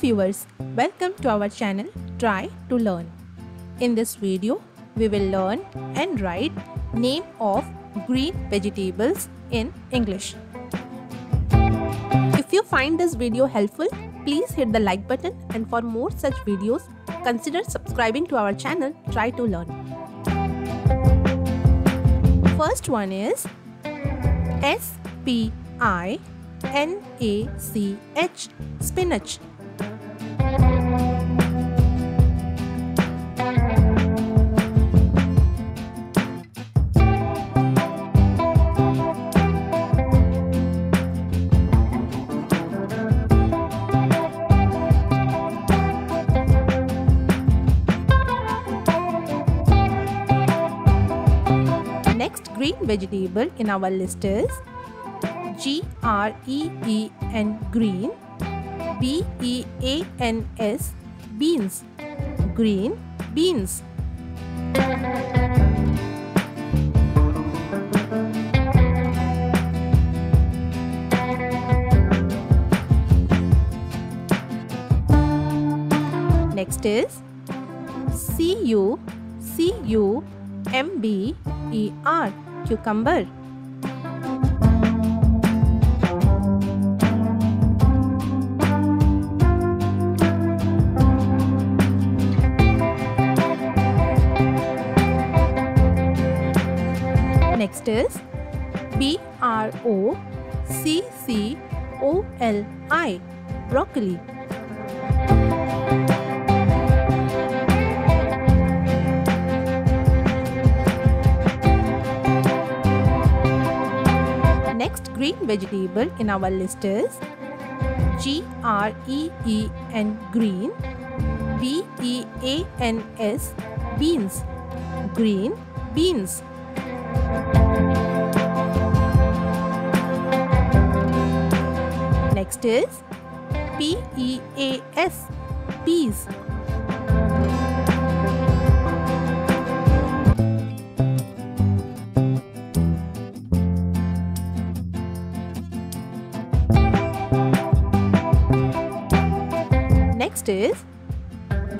Viewers, welcome to our channel Try to Learn. In this video, we will learn and write name of green vegetables in English. If you find this video helpful, please hit the like button and for more such videos, consider subscribing to our channel Try to Learn. First one is S P I N A C H spinach. Next green vegetable in our list is G R E E N green B E A N S beans green beans. Next is C U C U M B E R cucumber Next is B R O C C O L I broccoli. Next green vegetable in our list is G R E E N green B E A N S beans green beans. Next is P E A S peas. Next is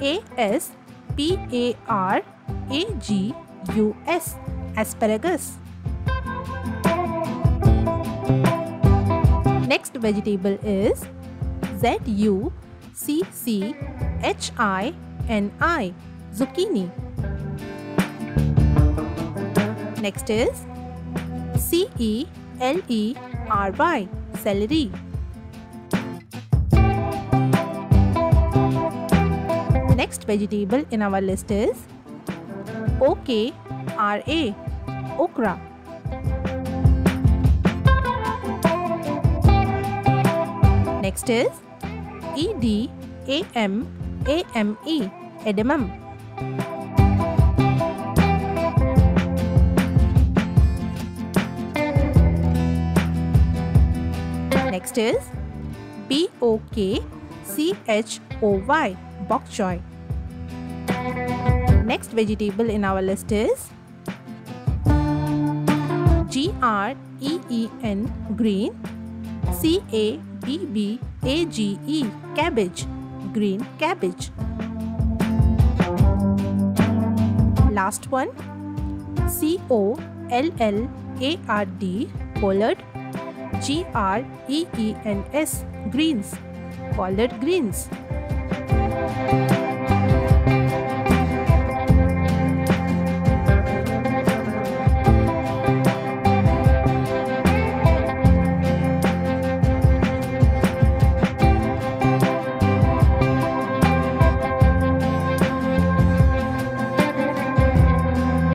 A S P A R A G U S asparagus. Next vegetable is Z U C C H I N I zucchini. Next is C E L E R Y celery. Next vegetable in our list is O K R A okra. Next is E D A M A M E edamame. Next is B O K C H O Y bok choy. Next vegetable in our list is G R E E N green C A B B A G E cabbage green cabbage. Last one C O L L A R D collard G R E E N S greens collard greens.